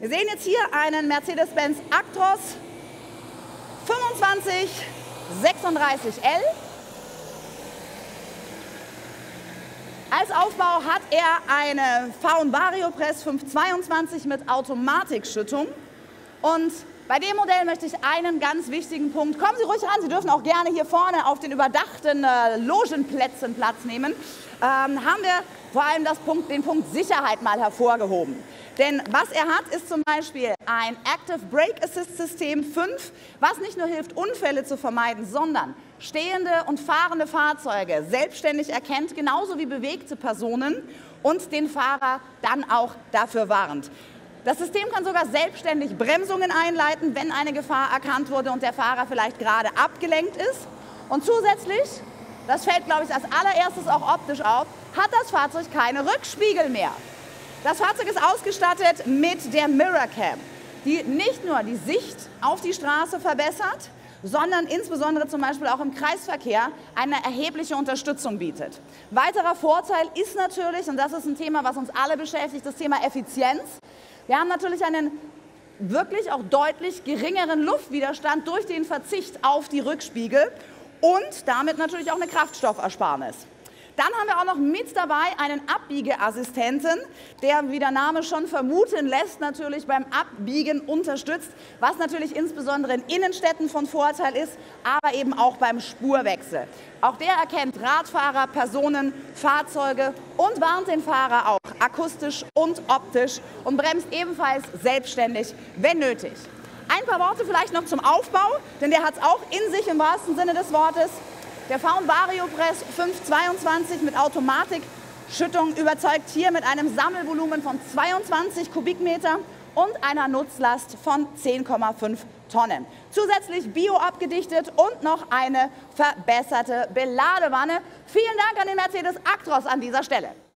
Wir sehen jetzt hier einen Mercedes-Benz Actros 2536L. Als Aufbau hat er eine V&A Variopress 522 mit Automatikschüttung. Und bei dem Modell möchte ich einen ganz wichtigen Punkt, kommen Sie ruhig ran, Sie dürfen auch gerne hier vorne auf den überdachten äh, Logenplätzen Platz nehmen, ähm, haben wir vor allem Punkt, den Punkt Sicherheit mal hervorgehoben. Denn was er hat, ist zum Beispiel ein Active Brake Assist System 5, was nicht nur hilft, Unfälle zu vermeiden, sondern stehende und fahrende Fahrzeuge selbstständig erkennt, genauso wie bewegte Personen und den Fahrer dann auch dafür warnt. Das System kann sogar selbstständig Bremsungen einleiten, wenn eine Gefahr erkannt wurde und der Fahrer vielleicht gerade abgelenkt ist. Und zusätzlich, das fällt glaube ich als allererstes auch optisch auf, hat das Fahrzeug keine Rückspiegel mehr. Das Fahrzeug ist ausgestattet mit der Mirror Cam, die nicht nur die Sicht auf die Straße verbessert, sondern insbesondere zum Beispiel auch im Kreisverkehr eine erhebliche Unterstützung bietet. Weiterer Vorteil ist natürlich, und das ist ein Thema, was uns alle beschäftigt, das Thema Effizienz. Wir haben natürlich einen wirklich auch deutlich geringeren Luftwiderstand durch den Verzicht auf die Rückspiegel und damit natürlich auch eine Kraftstoffersparnis. Dann haben wir auch noch mit dabei einen Abbiegeassistenten, der, wie der Name schon vermuten lässt, natürlich beim Abbiegen unterstützt, was natürlich insbesondere in Innenstädten von Vorteil ist, aber eben auch beim Spurwechsel. Auch der erkennt Radfahrer, Personen, Fahrzeuge und warnt den Fahrer auch akustisch und optisch und bremst ebenfalls selbstständig, wenn nötig. Ein paar Worte vielleicht noch zum Aufbau, denn der hat es auch in sich im wahrsten Sinne des Wortes. Der Faun Variopress 522 mit Automatikschüttung überzeugt hier mit einem Sammelvolumen von 22 Kubikmeter und einer Nutzlast von 10,5 Tonnen. Zusätzlich bio abgedichtet und noch eine verbesserte Beladewanne. Vielen Dank an den Mercedes Actros an dieser Stelle.